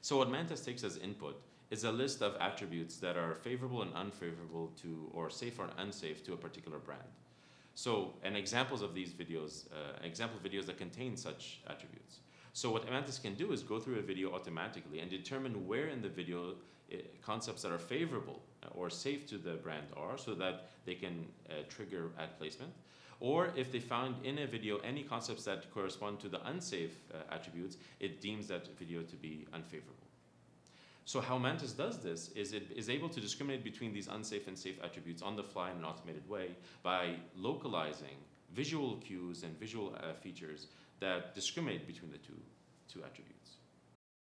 So what Mantis takes as input is a list of attributes that are favorable and unfavorable to, or safe or unsafe to a particular brand. So, and examples of these videos, uh, example videos that contain such attributes. So what Mantis can do is go through a video automatically and determine where in the video uh, concepts that are favorable or safe to the brand are so that they can uh, trigger ad placement. Or if they found in a video any concepts that correspond to the unsafe uh, attributes, it deems that video to be unfavorable. So how Mantis does this is it is able to discriminate between these unsafe and safe attributes on the fly in an automated way by localizing visual cues and visual uh, features that discriminate between the two, two attributes.